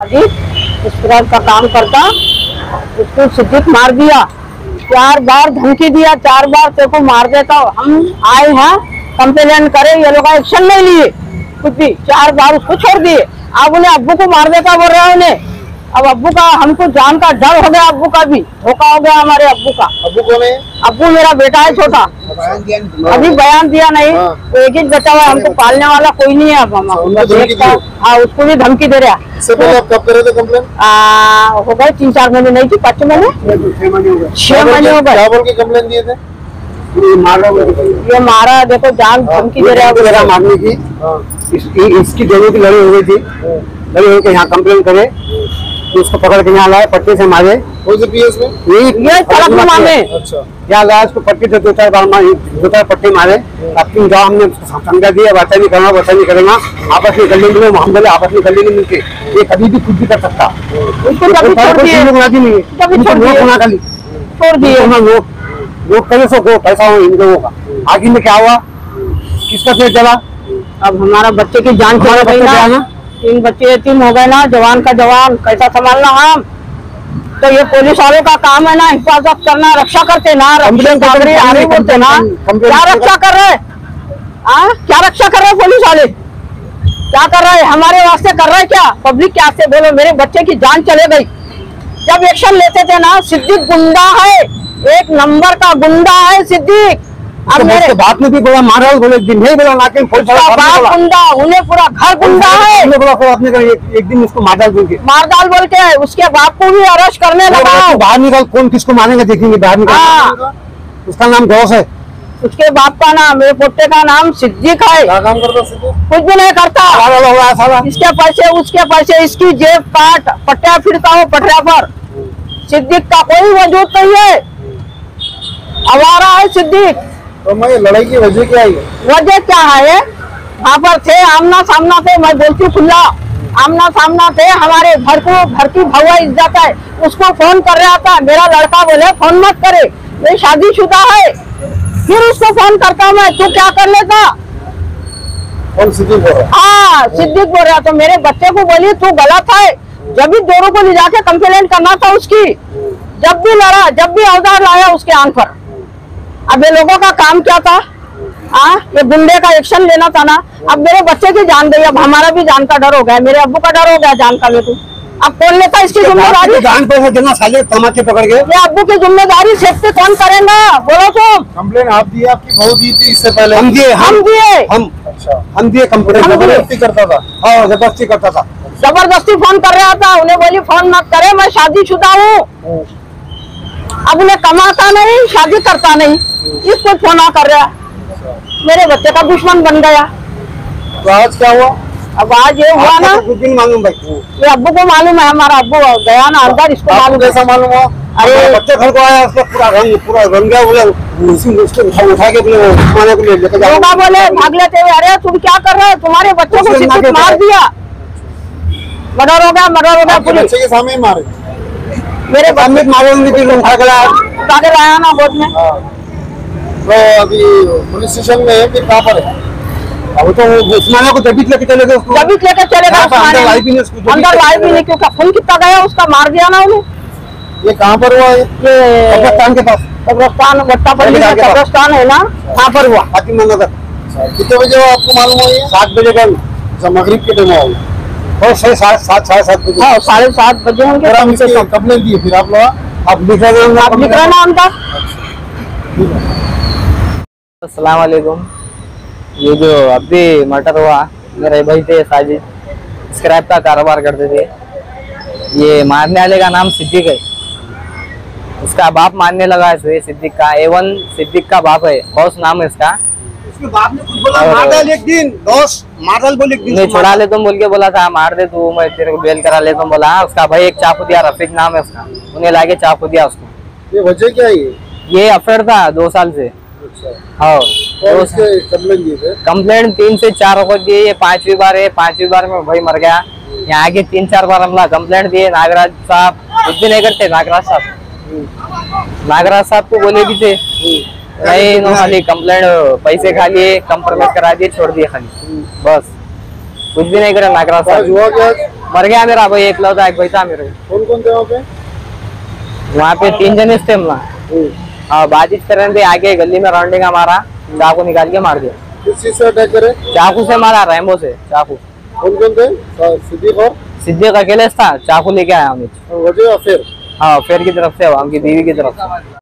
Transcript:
का काम करता उसको सिद्धिक मार दिया। चार बार धमकी दिया चार बार तेरे को मार देता। हम आए हैं कंप्लेन करे ये लोग एक्शन नहीं लिए। कुछ भी चार बार उसको छोड़ दिए। अब उन्हें अब्बू को मार देता बोल रहे उन्हें। अब अब्बू का हमको जान का डर हो गया अब्बू का भी। धोखा हो गया हमारे अब्बू का। अबू कौन है? अब्बू मेरा बेटा है छोटा। अभी बयान दिया नहीं। हाँ। तो एक ही बचा हुआ हमको पालने वाला कोई नहीं है अब हम? हाँ उसको भी धमकी दे रहा है। हो गए तीन चार महीने नहीं थी पाँच महीने? छह महीने हो गए। क्या बोल के कंप्लेन दिए थे? ये मारा देखो जान धमकी दे रहा है। मेरा मारने की इसकी दोनों की लड़ी हो गई थी लड़ी होकर यहाँ कंप्लेन करे। तो उसको पकड़ के यहाँ लाए पट्टी से मारे। यही अच्छा। यहाँ लाया उसको पट्टी से दो चार बार मारी दो चार पट्टी मारे। अब तुम जाओ हमने समझा दिया वैसा नहीं करना वैसा नहीं करेगा। आपस में कर लेंगे हम बोले आपस में कर लेंगे मिलके ये कभी भी कुछ भी कर सकता। छोड़ दिए। है। लोग करे सो पैसा हो इन लोगों का। आगे में क्या हुआ? किसका पेट चला? अब हमारा बच्चे की जान चले हमारा बच्चा? तीन बच्चे यतीम हो गए ना जवान का जवान कैसा संभालना हम? तो ये पुलिस वालों का काम है ना हिफाजत करना रक्षा करते ना आगे बोलते ना क्या रक्षा कर रहे हाँ? क्या रक्षा कर रहे पुलिस वाले? क्या कर रहे हमारे वास्ते कर रहे क्या? पब्लिक क्या से बोलो मेरे बच्चे की जान चले गई। जब एक्शन लेते थे ना सिद्दीक गुंडा है एक नंबर का गुंडा है सिद्दीक अब मेरे उसके बाप ने भी बोला मारा बोले दिन नहीं बोला नाके गुंडा उन्हें पूरा घर गुंडा है। बोला आपने कहा एक, दिन उसको मार डाल दूँगी मार डाल बोल के उसके बाप को भी अरेस्ट करने लगाओ। बाहर निकल कौन किसको मारेंगे देखेंगे बाहर हाँ। निकल उसका नाम गौस है। उसके बाप का नाम मेरे पोते का नाम सिद्दीक है। काम करता कुछ भी नहीं करता। लोग इसके पैसे उसके पैसे इसकी जेब काट पट्टा फिरता हो पटरा पर। सिद्दीक का कोई वजूद नहीं है। आवारा है सिद्दीक। तो मैं लड़ाई की वजह क्या है? वजह क्या है वहाँ पर थे आमना सामना थे मैं बोलती खुला आमना सामना थे हमारे घर को घर की भगवा इज़्ज़त है उसको फ़ोन कर रहा था मेरा लड़का बोले फ़ोन मत करे ये शादीशुदा है। फिर उसको फ़ोन करता मैं तू क्या कर लेता? है? सिद्दीक बोल रहा तो मेरे बच्चे को बोली तू गलत है। जब भी दोनों को ले जाके कंप्लेन करना था उसकी जब भी लड़ा जब भी अवतार लाया उसके आँख पर। अब ये लोगों का काम क्या था? हाँ ये गुंडे का एक्शन लेना था ना? अब मेरे बच्चे की जान गई अब हमारा भी जान का डर हो गया मेरे अबू का डर हो गया जान का मेरे को अब कौन लेता इसकी ज़िम्मेदारी? जान पे है देना साले तमाचे पकड़ के। ये अब्बू की ज़िम्मेदारी सेफ्टी कौन करेगा? बोलो तुम कंप्लेन आप दी आपकी बहू दी थी इससे पहले। हम दिए हम दिए। हम अच्छा। हम दिए दिए। ज़बरदस्ती करता था। हाँ ज़बरदस्ती करता था। ज़बरदस्ती फ़ोन कर रहा था उन्हें बोली फ़ोन मत करे मैं शादीशुदा हूँ। अब उन्हें कमाता नहीं शादी करता नहीं। इसको फ़ोन कर रहा मेरे बच्चे का दुश्मन बन गया। तो आज क्या हुआ? अब आज ये हुआ ना तो कुछ नहीं मालूम भाई। ये अब्बू को मालूम है हमारा अब्बू गया ना अंदर इसको मालूम कैसा मालूम हुआ? अरे बच्चे घर को आया उसका पूरा रंग पूरा रंग गया बोले उठा उठा के घुमाने के लिए लेके जाओ बोले? भाग लेते हुए अरे तुम क्या कर रहे हो? तुम्हारे बच्चों को सिर्फ़ मार दिया। मर्डर हो गया मर्डर हो गया बच्चे के सामने मारे। मेरे बाद में मारे फिर उठा के लाया। ना गोद में। अभी पुलिस स्टेशन में है फिर कहाँ पर है? अब तो उस्मानिया को लेके चले गए लेकर चलेगा हाँ, अंदर लाइव भी नहीं उसको, अंदर लाइव भी नहीं क्योंकि खून कितना गया उसका मार दिया ना उन्हें। ये कहाँ पर हुआ कब्रस्तान के पास। कब्रस्तान वट्टापल्ली में के पास। कब्रस्तान है ना वहाँ पर हुआ? फातिमा नगर कितने बजे हुआ आपको मालूम हुआ सात बजे का अच्छा मगरिब के टाइम हुआ? और सात सात साढ़े सात बजे। हाँ साढ़े सात बजे होंगे फिर आप दी फिर आप लोग? अब लिख रहे हैं आप लिख रहे हैं ना उनका? अस्सलाम वालेकुम ये जो अभी मटर हुआ मेरे भाई थे साजिद स्क्रैप का कारोबार करते थे। ये मारने वाले का नाम सिद्दीक है। इसका बाप मारने लगा है सुहे सिद्दीक का। एवन सिद्दीक का बाप है कौस नाम है इसका। उसके बाप ने कुछ बोला मार डाल एक दिन दोस्त मार डाल बोले एक दिन मैं उसको ले तुम बोल के बोला था मार दे तू मैं तेरे को बेल करा ले तुम बोला। हाँ, उसका भाई एक चाकू दिया रफीक नाम है उसका। उन्हें लाके चाकू दिया उसको। ये वजह क्या है ये? अफेयर था दो साल से। हाँ। इसके कंप्लेन कंप्लेंट तीन से चार वक्त दिए ये पांचवी बार है पांचवी बार में भाई मर गया। यहाँ आगे तीन चार बार हमला कंप्लेंट दिए नागराज साहब कुछ भी नहीं करते नागराज साहब। नागराज साहब को बोले भी थे नहीं खाली कंप्लेंट पैसे खा लिए कंप्रोमाइज करा दिए छोड़ दिए खाली। बस। कुछ भी नहीं करे नागराज साहब? मर गया मेरा भाई एक लौता एक भाई था मेरे। कौन कौन थे वहाँ पे? वहाँ पे तीन जने थे हम ना हाँ बातचीत कर रहे थे आगे गली में राउंडिंग मारा चाकू निकाल के मार दिया। किस चीज़ से अटैक करे? चाकू से मारा रैम्बो से चाकू। कौन कौन थे सिद्दीक और? सिद्दीक अकेले था चाकू लेके आया हम। वजह फिर? हाँ फेर की तरफ़ से हम की बीवी की तरफ़ से।